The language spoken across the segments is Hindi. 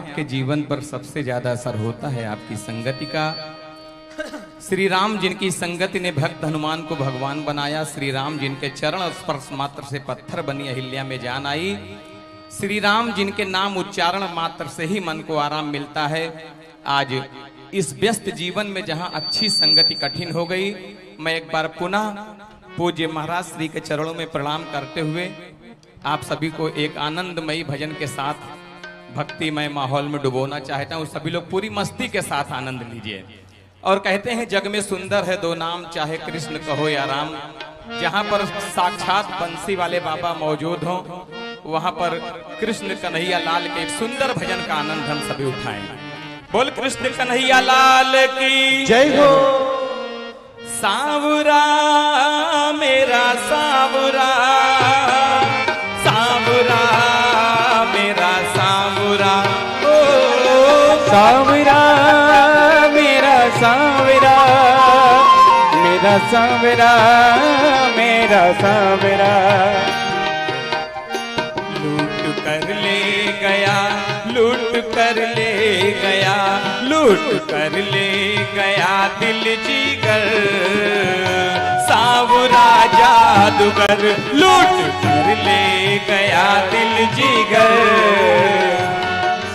आपके जीवन पर सबसे ज़्यादा असर होता है आपकी संगति का। श्री राम जिनकी संगति ने भक्त हनुमान को भगवान बनाया, श्री राम जिनके चरण स्पर्श मात्र से पत्थर बनी अहिल्या में जान आई, श्री राम जिनके नाम उच्चारण मात्र से ही मन को आराम मिलता है, आज इस व्यस्त जीवन में जहाँ अच्छी संगति कठिन हो गई, मैं एक बार पुनः पूज्य महाराज श्री के चरणों में प्रणाम करते हुए आप सभी को एक आनंदमयी भजन के साथ भक्तिमय माहौल में डुबोना चाहता हूँ। सभी लोग पूरी मस्ती के साथ आनंद लीजिए। और कहते हैं जग में सुंदर है दो नाम चाहे कृष्ण कहो या राम। जहाँ पर साक्षात बंसी वाले बाबा मौजूद हों वहाँ पर कृष्ण कन्हैया लाल के एक सुंदर भजन का आनंद हम सभी उठाएँ। बोल कृष्ण कन्हैया लाल की जय हो। सावरा मेरा सावरा। सावरा, मेरा सावरा मेरा सावरा मेरा सावरा। लूट कर ले गया, लूट कर ले गया, लूट कर ले गया दिल जीगर। सावरा जादूगर, लूट कर ले गया दिल जीगर।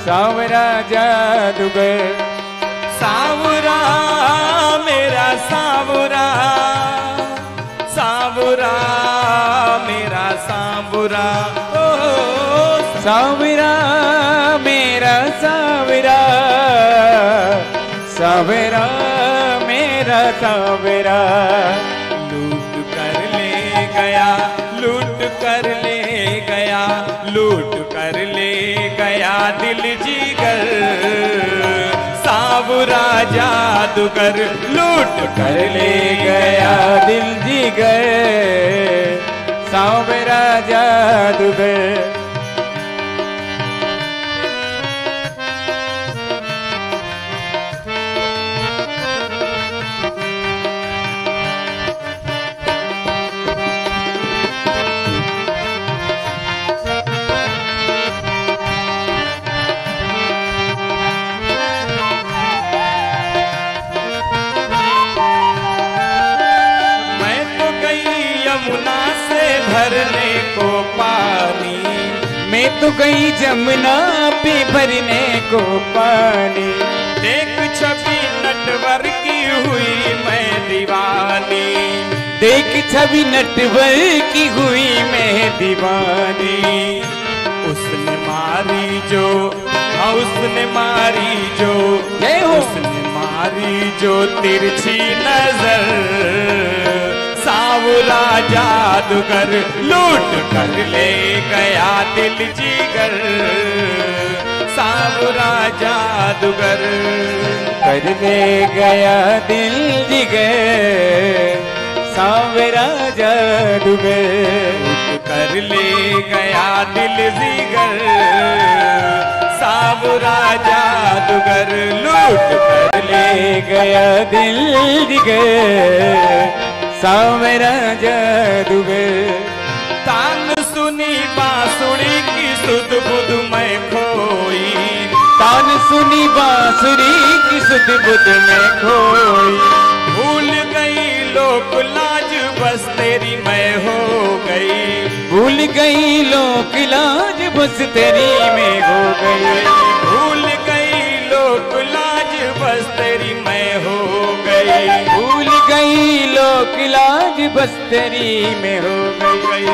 सावरा जादूगर। सावरा मेरा सावरा। सावरा मेरा सावरा। सावरा मेरा सावरा। सावरा मेरा सावरा। जादूगर लूट कर ले गया दिल जी गए सांवरा जादूगर मैं भरने को पानी। मैं तो गई जमुना पे भरने को पानी। देख छवि नटवर की हुई मैं दीवानी। देख छवि नटवर की हुई मैं दीवानी। उसने मारी जो हाँ उसने मारी जो। उसने मारी जो तिरछी नज़र। सावरा जादूगर लूट कर ले गया दिल जीगर। सावरा जादूगर कर ले गया दिल जिगर। सावरा जादूगर कर ले गया दिल जीगर। सावरा जादूगर लूट कर ले गया दिल जिगर। सावरा जादूगर तान सुनी बांसुरी की सुध बुध मैं खोई। तान सुनी बांसुरी की सुध बुध में खोई। भूल गई लोक लाज, बस तेरी मैं हो गई। भूल गई लोक लाज, बस तेरी में हो गई। भूल गई लोक लाज लोक लाज बस तेरी में हो गई।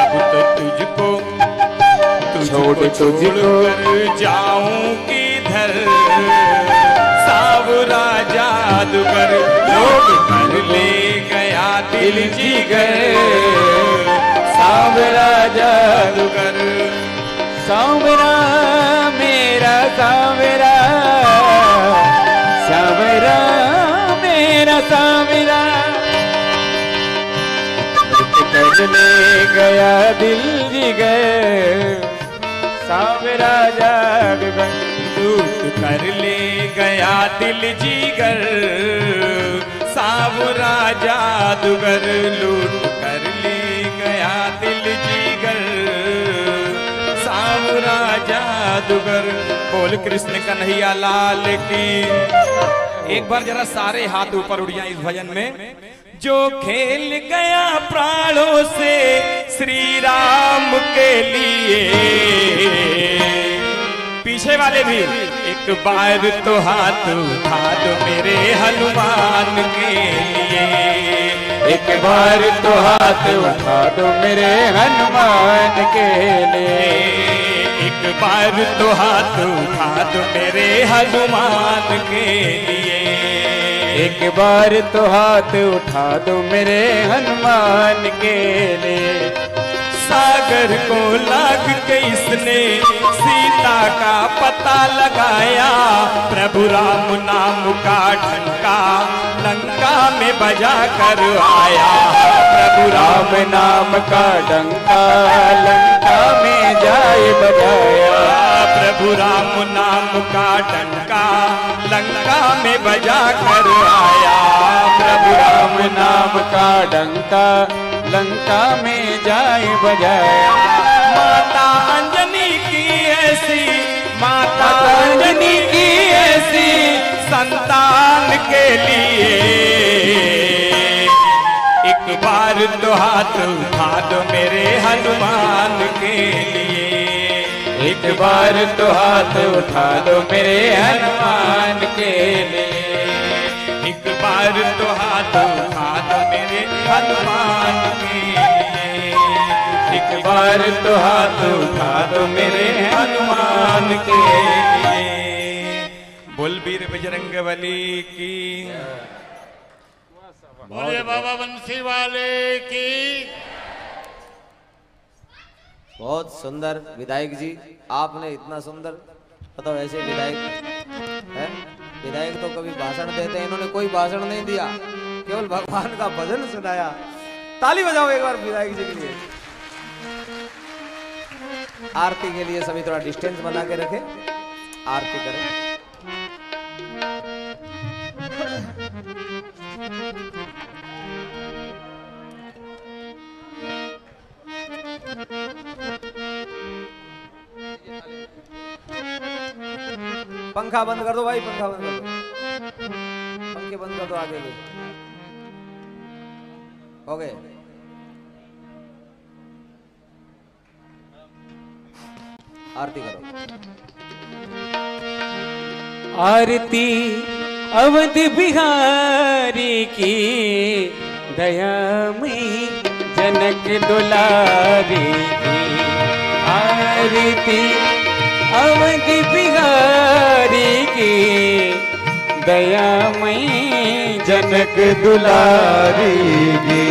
अब तो तुझको छोड़ तुझको। जाऊँ किधर? सावरा जादूगर लोग कर ले गया दिल जी गए सावरा जादूगर सावरा ले गया दिल जिगर। सावरा जागबन लूट कर ले गया दिल जीगर। सावरा जादूगर लूट कर ले गया दिल जीगर। सावरा जादूगर बोल कृष्ण कन्हैया लाल की। एक बार जरा सारे हाथ ऊपर उड़िया इस भजन में। जो खेल गया प्राणों से श्री राम के लिए। पीछे वाले भी, एक बार तो हाथ उठा दो मेरे हनुमान के लिए। एक बार तो हाथ उठा दो मेरे हनुमान के लिए। एक बार तो हाथ उठा दो मेरे हनुमान के लिए। एक बार तो हाथ उठा दो मेरे हनुमान के लिए। सागर को लाग के इसने सीता का पता लगाया। प्रभु राम नाम का ढंका लंका में बजा कर आया। प्रभु राम नाम का डंका लंका में जाए बजाया। प्रभु राम नाम का डंका लंका में बजा कर आया। प्रभु राम नाम का डंका लंका में जाए बजाया। माता अंजनी की ऐसी, माता अंजनी की ऐसी संतान के लिए। एक बार तो हाथ उठा दो मेरे हनुमान के एक बार तो हाथ उठा दो मेरे हनुमान के लिए। एक बार तो हाथ उठा दो मेरे हनुमान के लिए। एक बार तो हाथ उठा दो मेरे हनुमान के लिए। बोल बजरंग बली की। बोले बाबा बंसी वाले की। बहुत सुंदर विधायक जी, आपने इतना सुंदर, बताओ ऐसे विधायक, है? विधायक तो कभी भाषण देते हैं इन्होंने कोई भाषण नहीं दिया, केवल भगवान का भजन सुनाया। ताली बजाओ एक बार विधायक जी के लिए। आरती के लिए सभी थोड़ा डिस्टेंस बना के रखें। आरती करें। पंखा बंद कर दो भाई, पंखा बंद कर दो। पंखे बंद कर दो आगे के हो गए। आरती करो। आरती अवध बिहारी की दयामयी जनक दुलारी की। आरती अवध बिहारी की दया मई जनक दुलारी की।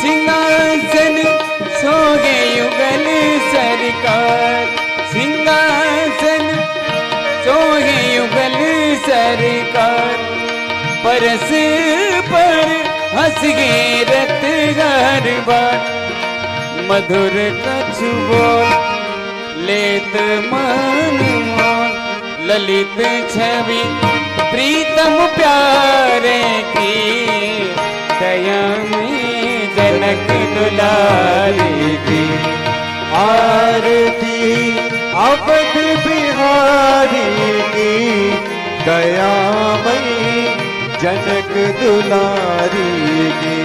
सिंहासन सोगे युगल सरकार। सिंहासन सोगे युगल सरकार। परस पर हंस गे रत घर बार। मधुर कछु बोल लेत मन मोल ललित छवि, प्रीतम प्यारे की दया में जनक दुलारी की। आरती अवध बिहारी की, दयामयी जनक दुलारी की।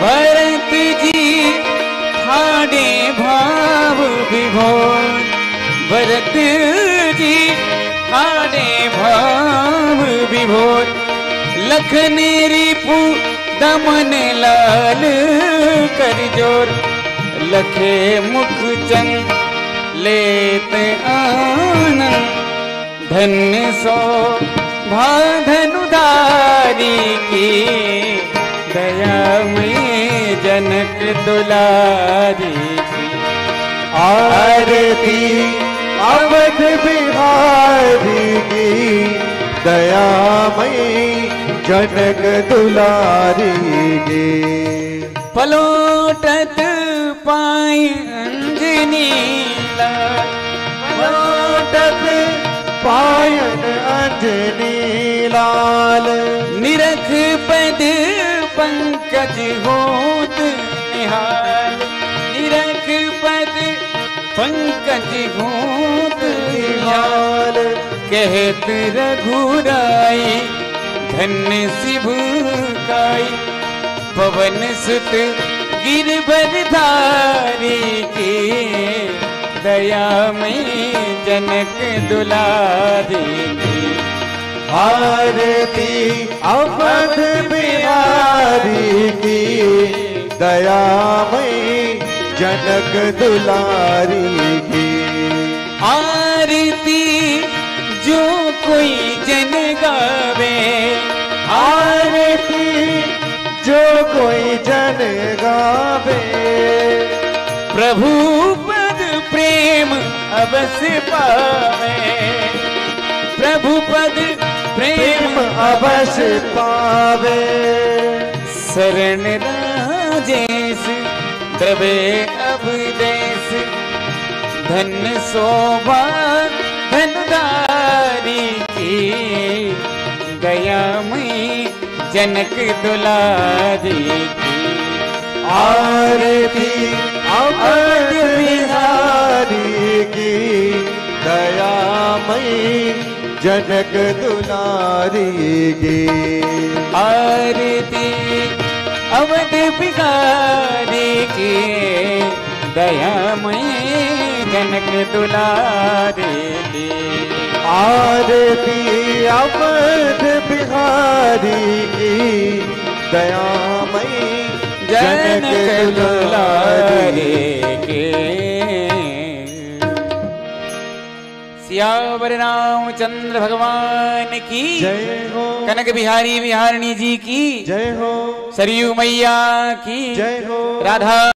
भरत जी, ठाणे भाव लखन रिपु दमन लाल कर ज़ोर। लखे मुख चंद लेत आनंद। धन्य सो भाधनुधारी की दया में जनक दुलारी की। आरती अवध बिहारी की दयामयी जनक दुलारी की। पलोटत पाई अंजनी पलोटत पायन अंजनी लाल। निरख पद पंकज होत निहाल। निरख पद पंकज होत निहाल। कहत रघुराई धन्य सिभुकाई पवन सुत गिरबर धारी की दया में जनक दुलारी की। आरती अवध बिहारी की दयामयी जनक दुलारी की। आरती जो कोई जन गावे। आरती जो कोई जन गावे। प्रभु पद प्रेम अवश्य पावे। प्रभु पद प्रेम अवश्य पावे। शरण राजेश द्रवे अवदेश धन शोभा धनदारी की दयामयी जनक दुलारी की। आरती अवध बिहारी की दयामयी जनक दुलारी की। आरती अवध बिहारी की दयामयी जनक दुलारी की। आरती अवध बिहारी की दयामयी जनक दुलारी के। सियावर रामचंद्र भगवान की। जय हो। कनक बिहारी बिहारिणी जी की। जय हो। सरयू मैया की। जय हो। राधा